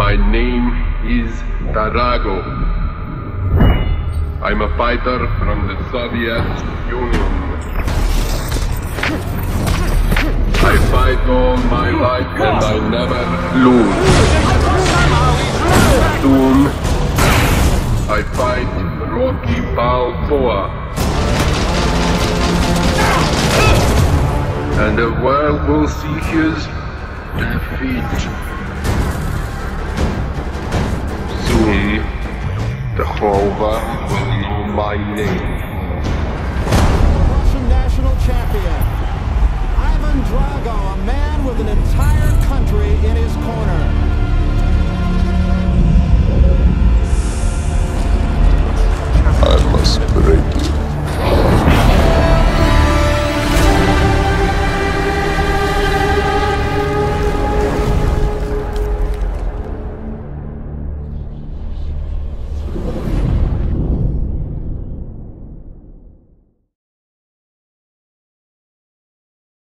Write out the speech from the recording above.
name is Drago. I'm a fighter from the Soviet Union. I fight all my life and I never lose. Soon, I fight Rocky Balboa. And the world will see his defeat. The world will know my name. Russian national